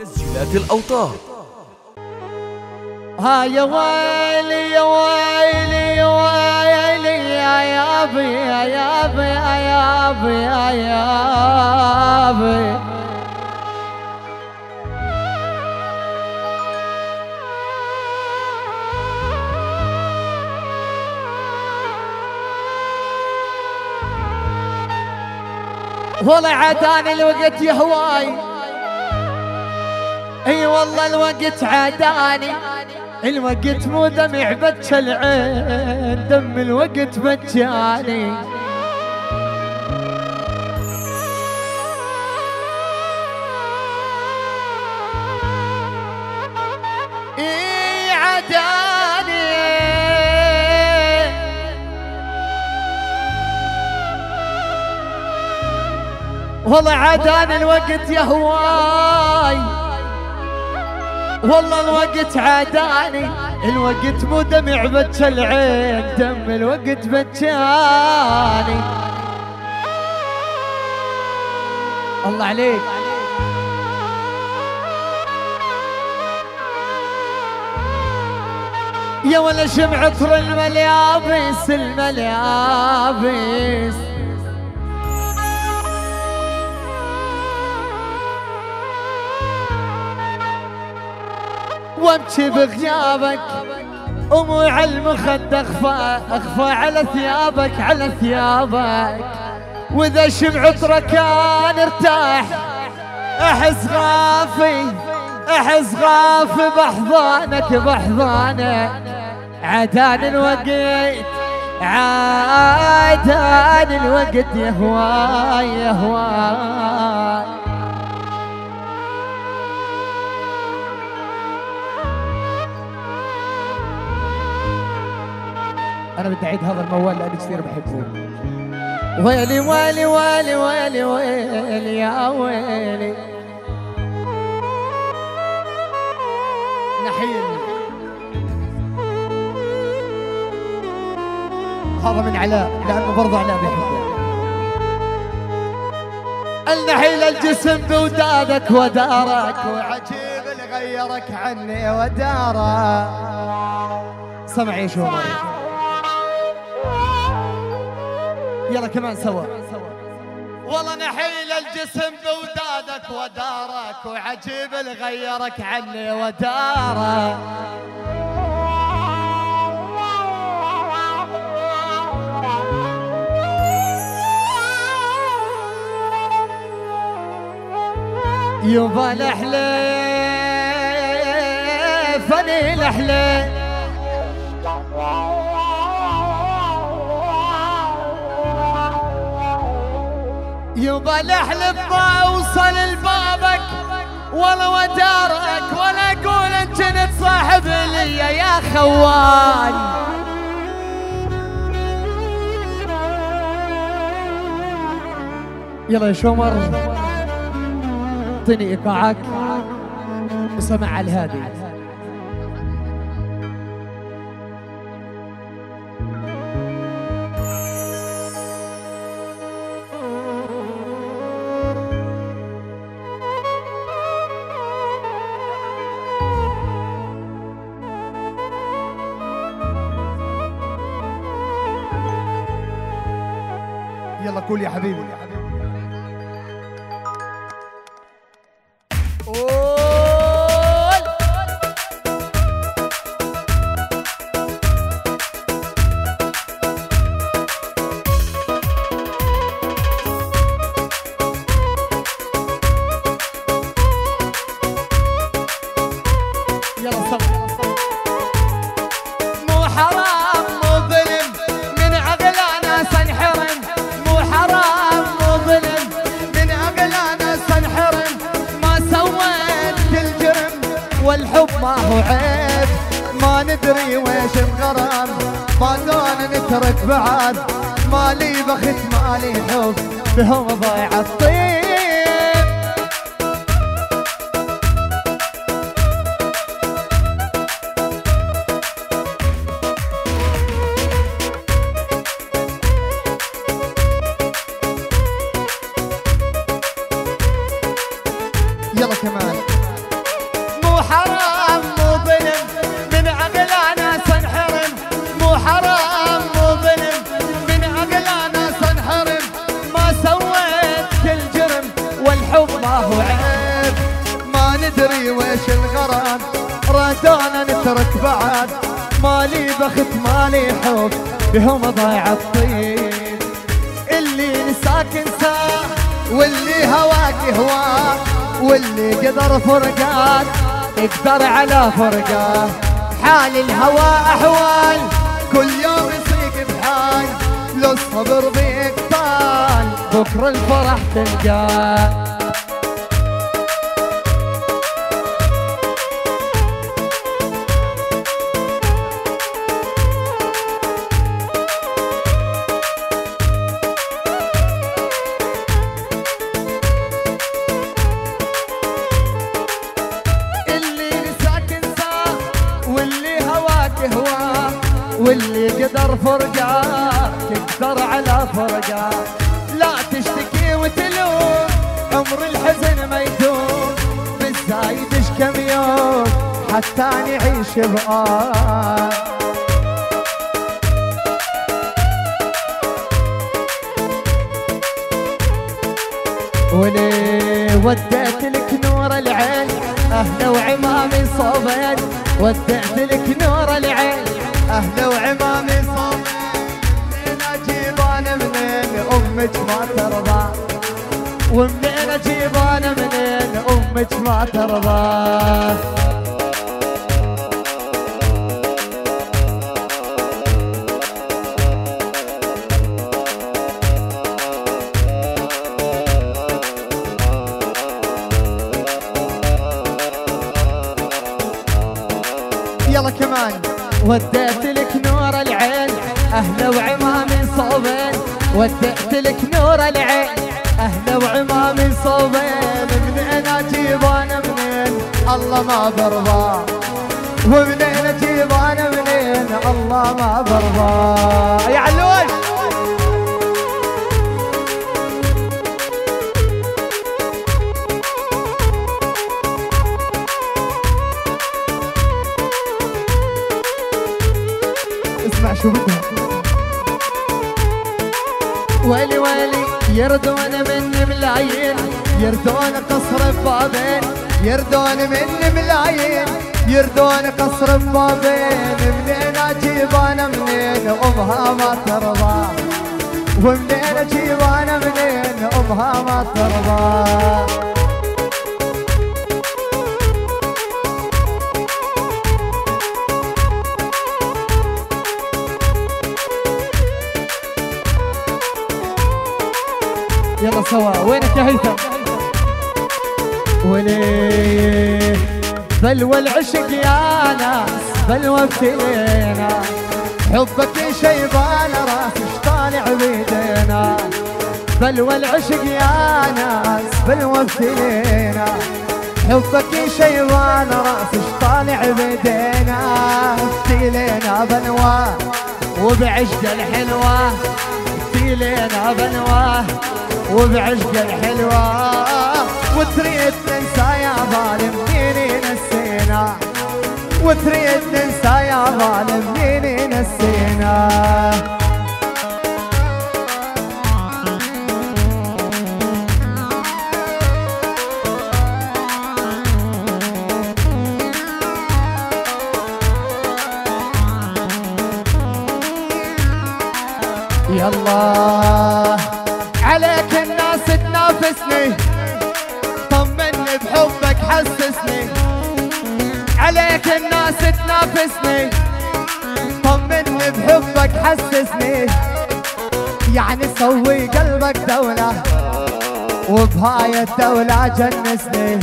تسجيلات الأوتار. ها يا ويلي يا ويلي يا ويلي يا يابي يا يابي يا يابي يا يابي والله عداني الوقت يا هواي. اي والله الوقت عداني الوقت مو دمع بتش العين دم الوقت بجاني اي والله عداني الوقت يا هواي. والله الوقت عاداني الوقت مو دمع بتش العين دم الوقت بتشاني الله عليك. يا ولا شمع عطر المليابس وامشي بغيابك. امي على المخد اخفى أخفى على ثيابك على ثيابك. وإذا شم عطرك كان ارتاح أحس غافي أحس غافي باحضانك باحضانك عدان الوقت عدان الوقت يا هواي. أنا بدي أعيد هذا الموال لأني كثير بحبه. ويلي ويلي ويلي ويلي ويلي يا ويلي. نحيل. هذا من علاء لأنه برضه علاء بيحبه. النحيل الجسم بودادك ودارك. وعجيب اللي غيرك عني ودارك. سمعي شو يلا كمان سوا. والله نحيل الجسم بودادك ودارك وعجيب اللي غيرك عني ودارك. يبا الاحلى فني الاحلى يبا الاحلف ما أوصل لبابك ولا ودارك ولا أقول ان كنت صاحب لي يا خوان. يلا يا شومر اعطيني ايقاعك وسمع الهادي. قول يا حبيبي. ما هو عيب ما ندري ويش الغرام. ما دون نترك بعاد مالي بخت مالي حب بهم ضيع الطيب. ما ندري ويش الغرام رادونا نترك بعد. مالي بخت مالي حب بهم ضايع الطيب. اللي نساك انساه واللي هواك هواه واللي قدر فرقاك يقدر على فرقاه حال الهوى أحوال كل يوم يصيق بحال. لو الصبر بيك طال بكره الفرح تلقاه. فرقاك لا تشتكي وتلوم عمر الحزن ما يدوم. بالزايد كم يوم حتى نعيش بآه ولي وديت لك نور العين أهلا وعمامي صوبين. وديت لك نور العين أهلا وعمامي ومنين أجيب أنا منين؟ أمك ما ترضى. يلا كمان. وديت لك نور العين أهلا وعمامي صوبين. وديت لك نور العين. الله ما برضى. ومنين أجيب أنا منين الله ما برضى. يردون قصر ببابين يردون مني ملايين يردون قصر ببابين منين أجيب أنا منين؟ أمها ما ترضى. ومنين أجيب أنا منين؟ أمها ما ترضى. يلا سوا وينك يا هيثم؟ وليه بلوى العشق يا ناس بلوى ابتلينا حبك شيبان راس طالع بيدينا. بلوى العشق يا ناس بلوى ابتلينا حبك شيبان راس طالع بيدينا. ابتلينا بلوى وبعشق الحلوة. ابتلينا بلواه وبعشق الحلوة. وتريد تنسى يا ظالم مين نسينا وتريد تنسى يا ظالم مين نسينا يلا عليك الناس تنافسني. بحبك حسسني عليك الناس تنافسني. طمني بحبك حسسني. يعني سوي قلبك دولة وبهاي الدولة جنسني.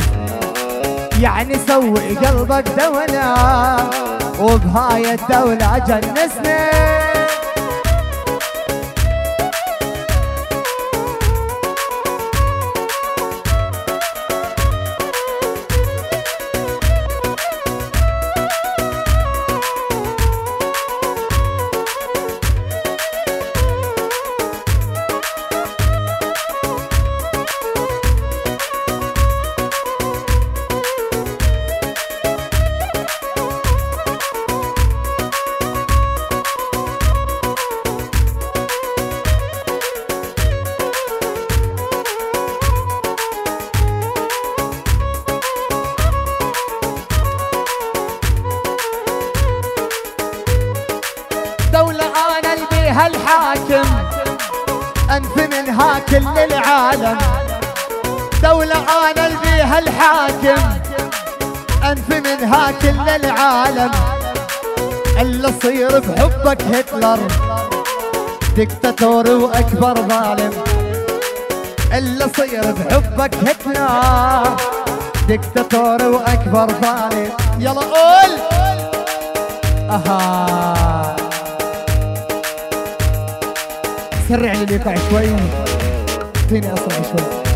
يعني سوي قلبك دولة وبهاي الدولة جنسني. انفي منها كل العالم. اللي صير بحبك هتلر. دكتاتور وأكبر ظالم. اللي صير بحبك هتلر دكتاتور وأكبر ظالم. يلا قول. أها. سرع لي الايقاع شوي. اعطيني اسرع شوي.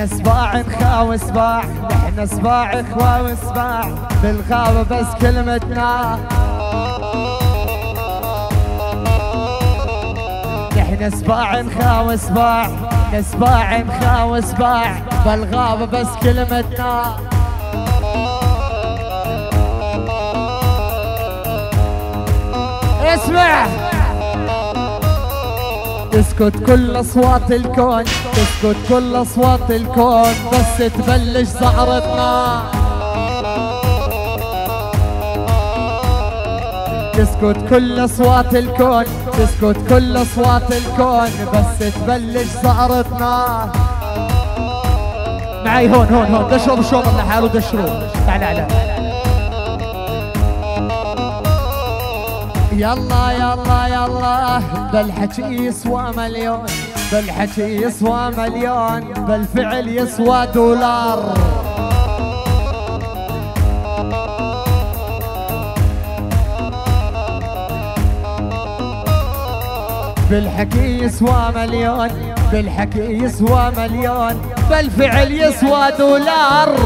نحن سباع نخاوي سباع نحن سباع اخواوي سباع بالغابة بس كلمتنا. نحن سباع نخاوي سباع نسباع نخاوي سباع بالغابة بس كلمتنا. اسمع. تسكت كل أصوات الكون تسكت كل أصوات الكون بس تبلش زعرتنا تسكت كل أصوات الكون تسكت كل أصوات الكون بس تبلش زعرتنا معي هون هون هون دشروا الشومر لحاله دشروا تعال تعال. يلا يلا يلا بالحكي يسوى مليون بالحكي يسوى مليون بالفعل يسوى دولار. بالحكي يسوى مليون بالحكي يسوى مليون بالفعل يسوى دولار.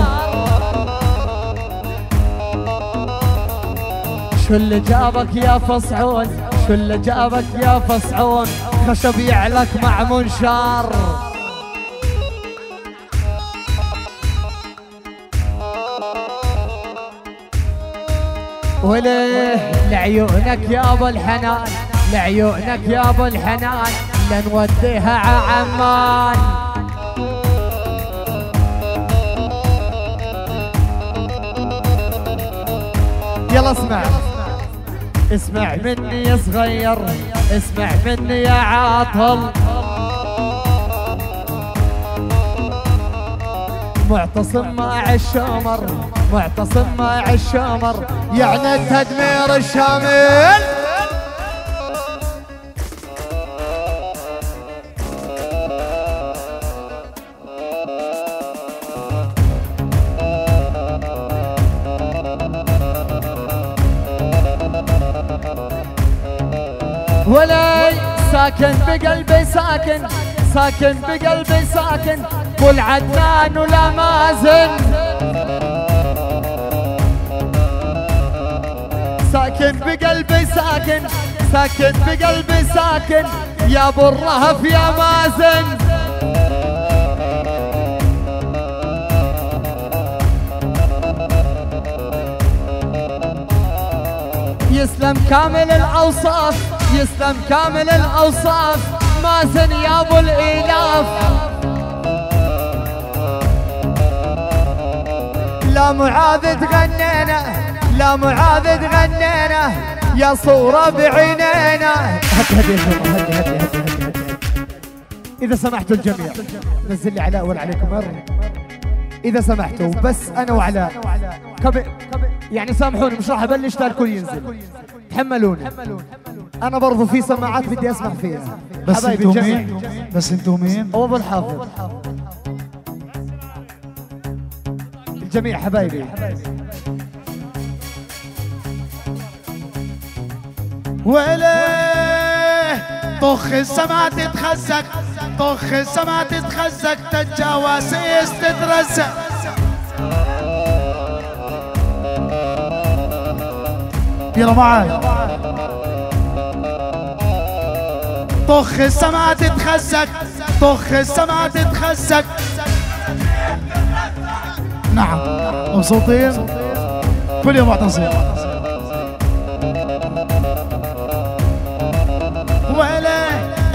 شو اللي جابك يا فصعون؟ شو اللي جابك يا فصعون؟ خشب يعلك مع منشار. وليه لعيونك يا أبو الحنان لعيونك يا أبو الحنان لنوديها عمان. يلا اسمع. اسمع مني يا صغير اسمع مني يا عاطل. معتصم مع الشمر معتصم مع الشمر يعني التدمير الشامل. ولا ساكن بقلبي ساكن ساكن بقلبي ساكن كل عدنان ولا مازن. ساكن بقلبي ساكن ساكن بقلبي ساكن يا أبو الرهف يا مازن. يسلم كامل الأوصاف. يسلم كامل الأوصاف. مازن يا أبو الإلاف. لا معاذ تغنينا لا معاذ تغنينا. يا صورة بعينينا. هدي هدي هدي هدي هدي إذا سمحتوا الجميع نزل لي علاء ولا عليكم إذا سمحتوا بس أنا وعلاء. يعني سامحوني مش راح أبلش الكل ينزل. تحملوني. أنا برضو في سماعات بدي أسمع فيها. بس أنتوا مين؟ بس أنتوا مين؟ أبو الحافظ. الجميع حبايبي. ويليه طخ السما تتخزق طخ السما تتخزق تتجاوسيس تترزق. يلا معاي. طخ السما تتخزق طخ السما تتخزق نعم مبسوطين؟ كل يوم معتصم ولا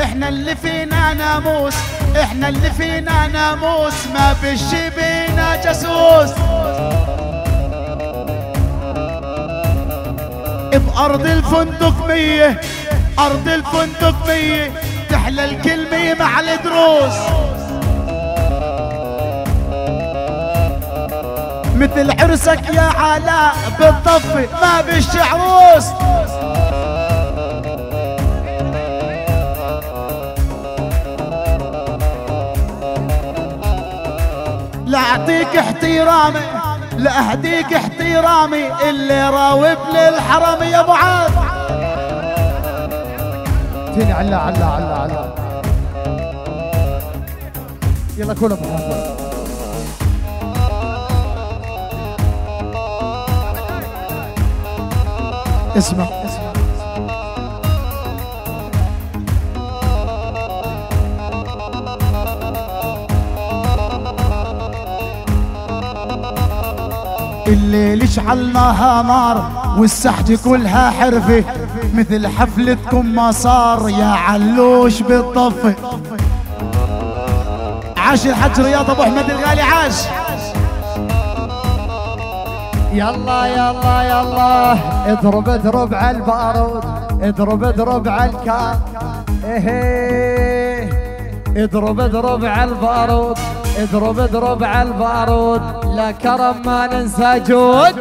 إحنا اللي فينا ناموس إحنا اللي فينا ناموس ما فيش بينا جاسوس. بأرض الفندق مية أرض الفندق مية تحلى الكلمة مع الدروس. مثل عرسك يا علاء بالضفة ما بيش عروس لا أعطيك احترامي لا أهديك احترامي اللي راوبني الحرم يا أبو عاد. تاني علا علا علا علا يلا كل ابو اسمع اسمع. الليل شعلناها نار والسحج كلها حرفة مثل حفلتكم ما صار يا علوش بالطفة عاش الحج رياض أبو أحمد الغالي عاش. يلا يلا يلا. اضرب اضرب على البارود. اضرب اضرب على الكار. إيه. اضرب اضرب على البارود. اضرب اضرب على البارود. لا كرم ما ننسى جود.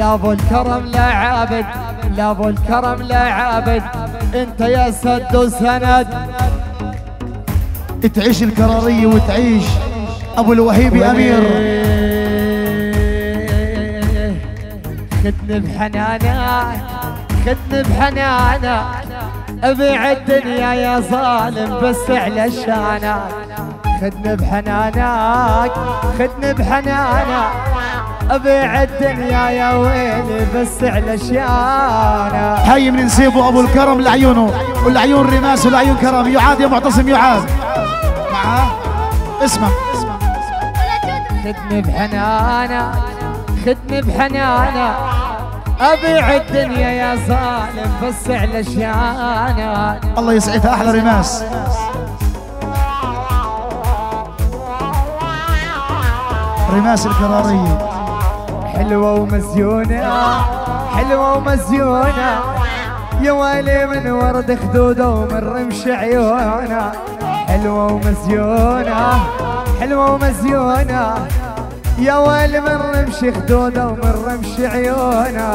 لا أبو الكرم لا عابد لا أبو الكرم لا عابد. أنت يا سد وسند. تعيش الكرارية وتعيش أبو الوهيبي أمير. خدني بحنانك خدني بحنانك أبيع الدنيا يا ظالم بس على شانك. خدني بحنانك خدني بحنانك. ابيع الدنيا يا ويلي بس على شانك حي من نسيبه أبو الكرم لعيونه والعيون رماس والعيون كرم. يعاد يا معتصم يعاد. معاه اسمع. خدني بحنانك خدني بحنانك ابيع الدنيا يا ظالم بس على شانك الله يسعدها أحلى رماس رماس الكرارية حلوة ومزيونة. حلوة ومزيونة. يا ويلي من ورد خدودة ومن رمش عيونة. حلوة ومزيونة. حلوة ومزيونة. يا ويلي من رمش خدودة ومن رمش عيونة.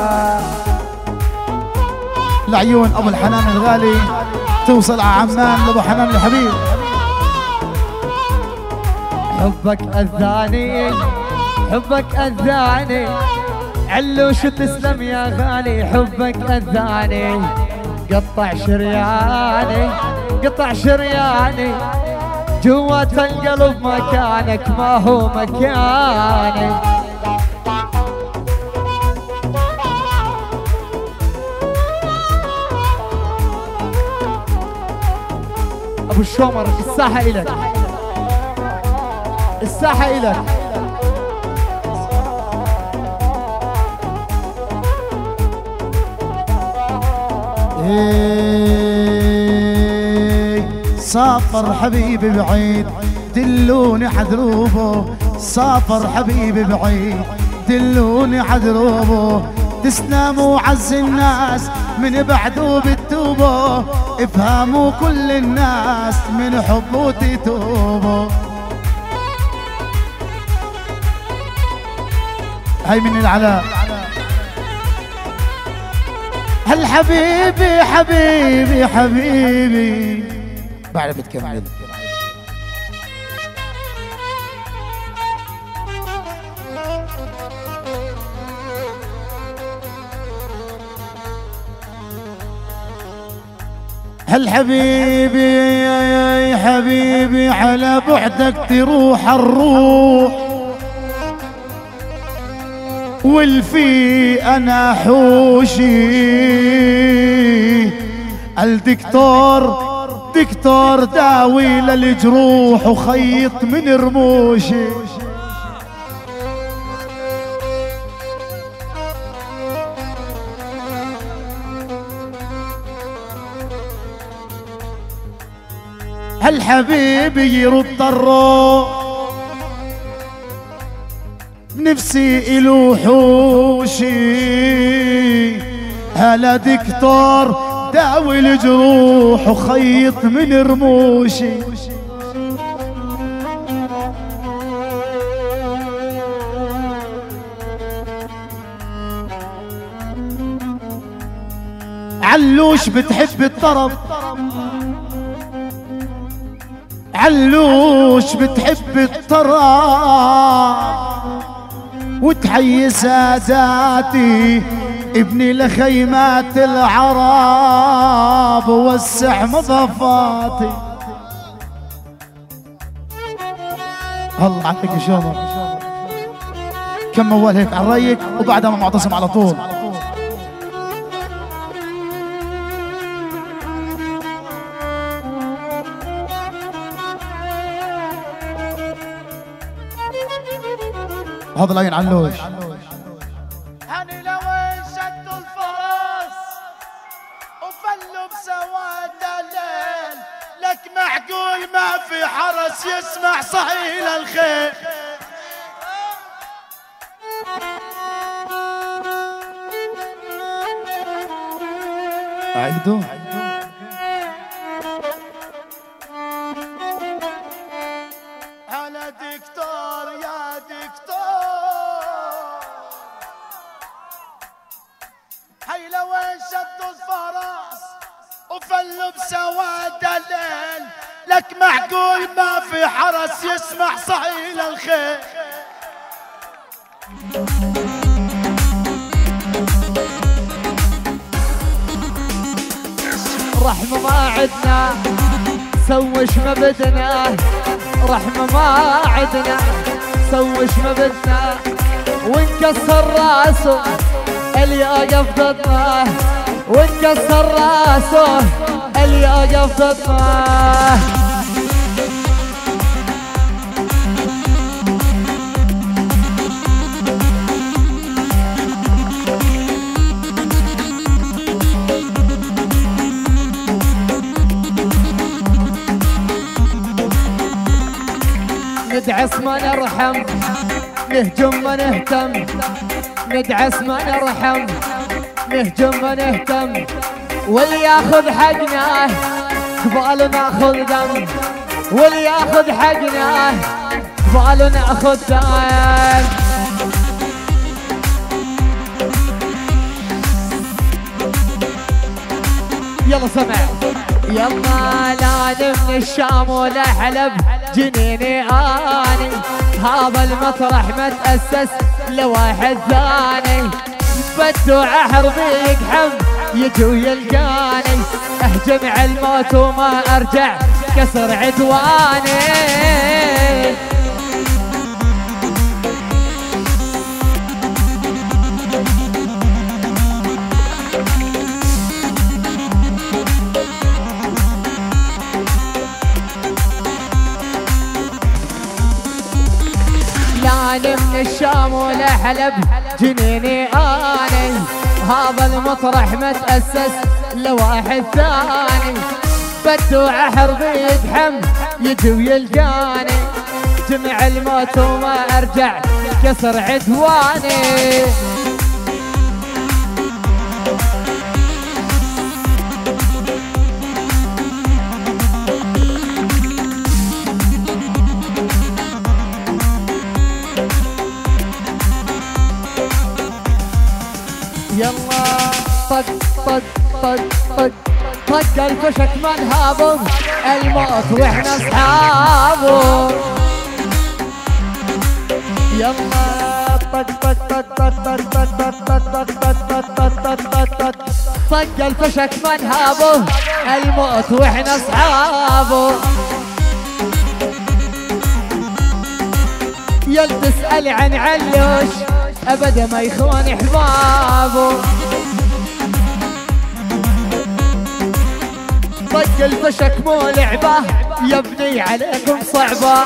العيون أبو الحنان الغالي. توصل عمان لأبو حنان الحبيب. حبك أذاني. حبك أذاني. علوش تسلم يا غالي حبك أذاني. قطع شرياني قطع شرياني. جوات القلب مكانك ما هو مكاني. أبو الشومر الساحة إلك. الساحة إلك. سافر حبيبي بعيد دلوني حدروبه سافر حبيبي بعيد دلوني حدروبه تسلموا عز الناس من بعده بتوبه افهموا كل الناس من حبه تتوبوا هاي من العلاء. هل حبيبي حبيبي حبيبي؟ بعرف تكمل. هل حبيبي يا حبيبي على بعدك تروح الروح؟ والفي أنا حوشي الدكتور دكتور داوي للجروح وخيط من رموشي. هالحبيب يرد الروح؟ نفسي إلو حوشي. هلا دكتور داوي الجروح وخيط من رموشي. علوش بتحب الطرب. علوش بتحب الطرب. وتحيي ساداتي ابني لخيمات العرب ووسع مضافاتي. الله عليك شومر كم موال هيك على الريق وبعدها معتصم على طول. هذا لاين علوش هني لوين شدوا الفرس؟ وفلوا بسواد الليل. لك معقول ما في حرس يسمع صهيل الخيل عيدوا سوش ما بدنا رحمة ما عدنا. سوش ما بدنا ونكسر راسه. اللي يقف ضدنا ونكسر راسه. اللي يقف ضدنا ندعس ما نرحم. نهجم ما نهتم. ندعس ما نرحم. نهجم ما نهتم. واللي ياخذ حقنا. قبال ناخذ دم. واللي ياخذ حقنا. قبال ناخذ دم. يلا سمع. يلا لا من الشام ولا حلب. جنيني آني هذا المطرح ما تأسس لواحد ثاني. بدو عحر بيقحم يجي ويلقاني. اهجم على الموت وما أرجع كسر عدواني. من الشام ولا حلب جنيني آني. هذا المطرح ما تأسس لواحد ثاني. بدو عحر بيدحم يجي ويلقاني. جمع الموت وما أرجع كسر عدواني. يلا طق طق طق طق طق الفشك من هابم الموت وإحنا اصحابه يلا طق طق طق طق طق طق طق طق طق طق طق طق طق طق الفشك من هابه الموت وإحنا اصحابه يل تسأل عن علوش أبدا ما يخون احبابه طق الفشك مو لعبة يا ابني عليكم صعبة.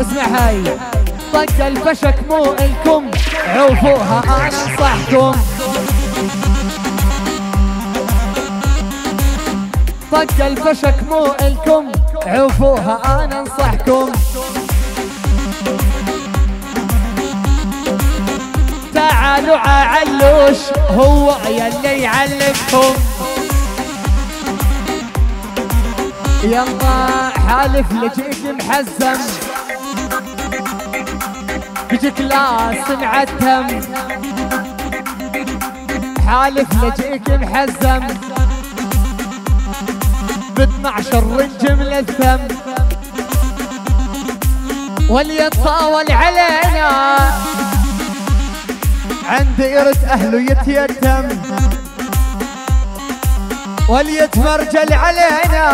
اسمع هاي. طق الفشك مو الكم عوفوها أنا انصحكم طق الفشك مو الكم عوفوها أنا انصحكم تعالوا علوش هو يلي يعلمكم. يلا حالف لجيك محزم. بيجيك لا سمعتهم حالف لجيك محزم. ب 12 رنج ملثم وليتطاول علينا عند إرث أهله يتيتم. وليتمرجل علينا.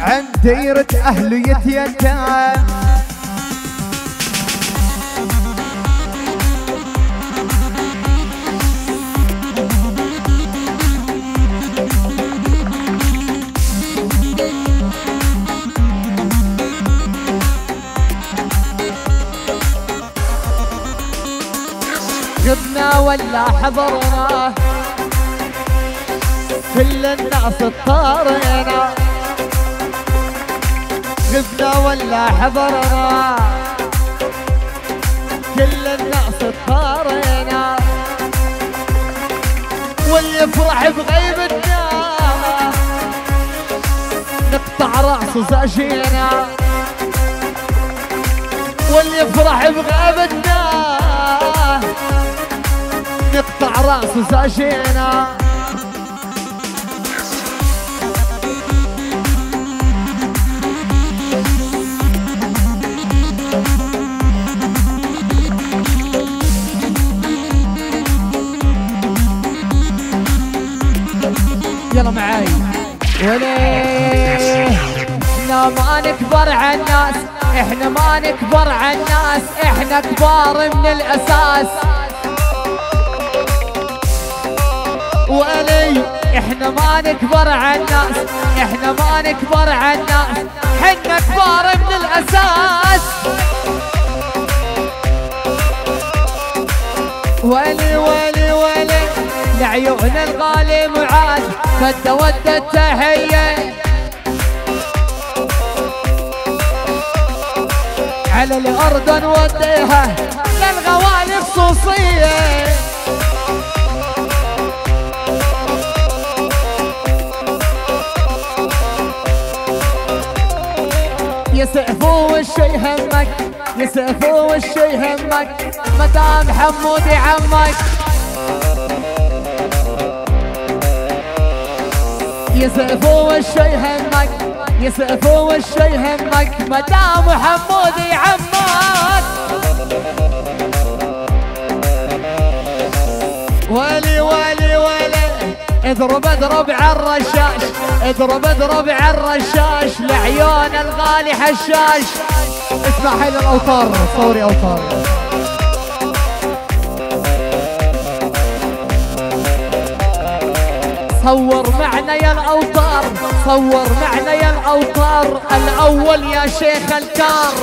عند إرث أهله يتيتم. ولا حضرنا. كل الناس اضطرينا. غبنا ولا حضرنا. كل الناس اضطرينا. واللي يفرح بغيبتنا نقطع راسه زاجينا. واللي يفرح بغيبتنا نقطع راسه زاجينا يلا معاي. إحنا ما نكبر على الناس إحنا ما نكبر على الناس إحنا كبار من الأساس. ولي إحنا ما نكبر على الناس إحنا ما نكبر على الناس حنا كبار من الأساس. ولي ولي ولي لعيون الغالي معاد فد ود التحية على الأرض نوديها للغوالي خصوصية يسقف والشي همك مدام حمودي عمك يسقف والشي همك يسقف والشي همك مدام حمودي عمك ولي ولي ولي اضرب اضرب على الرشاش. اضرب اضرب على الرشاش. لعيون الغالي حشاش. اسمع هاي الأوتار صوري أوتار. صور معنا يا الأوتار صور معنا يا الأوتار الأول يا شيخ الكار.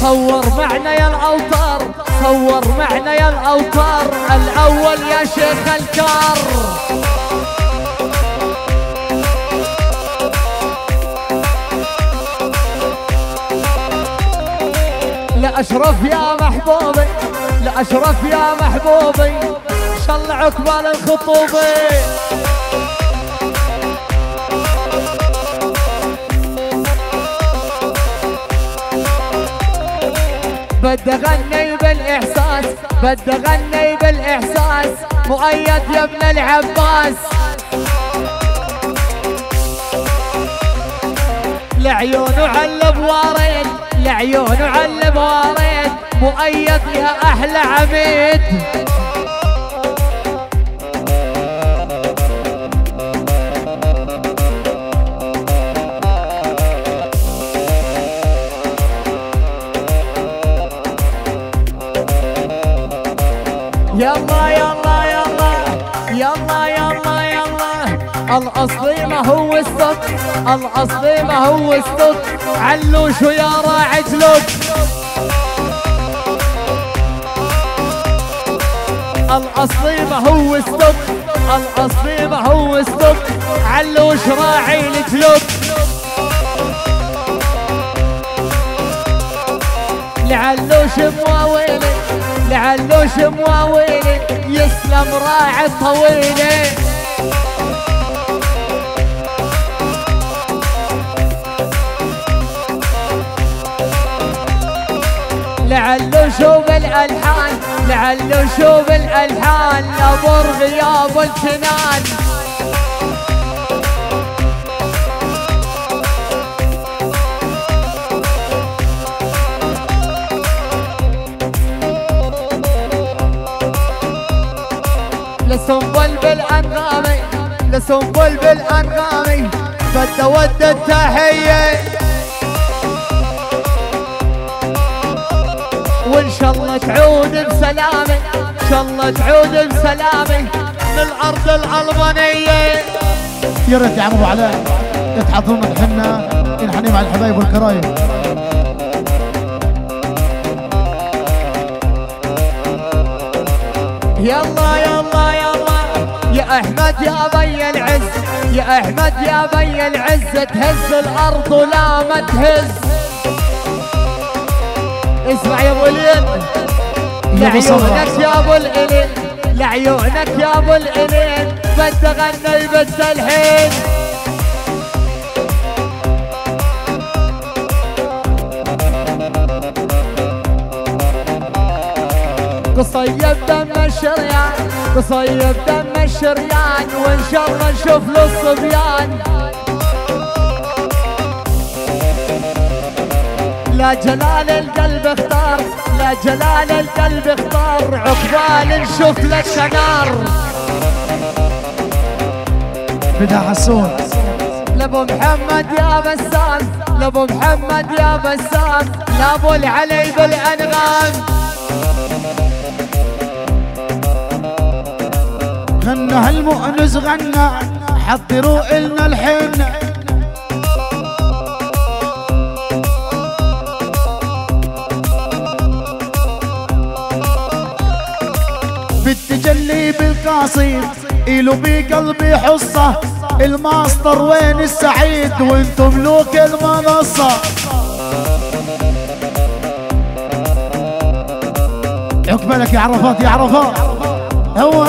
صور معنا يا الأوتار. صور معنا يا الأوتار. الأول يا شيخ الكار. لا اشرف يا محبوبي لا اشرف يا محبوبي ان شاء الله عقبال الخطوبة. بدي اغني بالإحساس بدي اغني بالإحساس. مؤيد يا ابن العباس. لعيونه على بواريد لعيونه على بواريد مؤيد يا أحلى عبيد يلا يلا يلا يلا يلا يلا. الأصلي ما هو الصدق الأصلي ما هو الصدق علوش ويا راعي جلوك الأصلي ما هو الصدق الأصلي ما هو الصدق علوش راعي الجلوك لعلوش مواويلي لعلوش مواويلي يسلم راعي طويلي. لعلو شوف الألحان لعلو شوف الألحان نبر غياب الجنان لسنبل بالانغامي لسنبل بالانغامي بدي ود التحيه وإن شاء الله تعود بسلامه إن شاء الله تعود بسلامه من الأرض الالبانيه يا ريت يا عم أبو علاء تحضرنا الحنه ينحني مع الحبايب والكرايم. يلا يلا أحمد يا بي العز يا أحمد يا بي العز تهز الأرض ولا ما تهز. اسمع يا أبو الين لعيونك يا أبو الإلين لعيونك يا أبو الإلين بدي اغني بس الحين. قصيب دم الشريان قصيب دم الشريان وإن شاء الله نشوف له الصبيان لا جلال القلب اختار لا جلال القلب اختار عقبال نشوف لك شنار بدها حسون. لأبو محمد يا بسام لأبو محمد يا بسام لابو العلي بالأنغام. غنى هالمؤنس غنى حضروا إلنا الحنة بالتجلي بالقصيد إلو بقلبي حصة. الماستر وين السعيد؟ وأنتم ملوك المنصة. عقبالك يا عرفات يا عرفات. هو